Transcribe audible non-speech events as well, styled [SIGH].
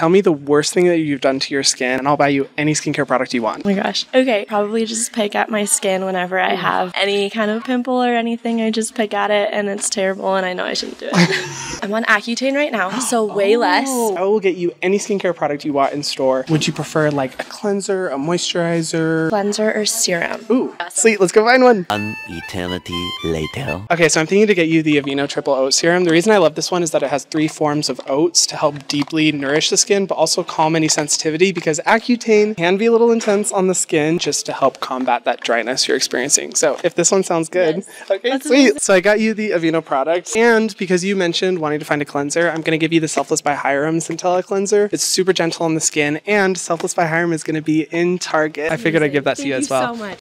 Tell me the worst thing that you've done to your skin, and I'll buy you any skincare product you want. Oh my gosh. Okay, probably just pick at my skin whenever I mm. have any kind of pimple or anything. I just pick at it and it's terrible and I know I shouldn't do it. [LAUGHS] I'm on Accutane right now, so way [GASPS] oh. less. I will get you any skincare product you want in store. Would you prefer like a cleanser, a moisturizer? Cleanser or serum? Ooh, sweet. Let's go find one. An eternity later. Okay, so I'm thinking to get you the Aveeno Triple Oat Serum. The reason I love this one is that it has three forms of oats to help deeply nourish the skin, but also calm any sensitivity because Accutane can be a little intense on the skin just to help combat that dryness you're experiencing. So if this one sounds good, Yes. okay, That's sweet. amazing. So I got you the Aveeno product, and because you mentioned wanting to find a cleanser, I'm going to give you the Selfless by Hyram Centella cleanser. It's super gentle on the skin, and Selfless by Hyram is going to be in Target. I figured I'd give that to you Thank as well. so much.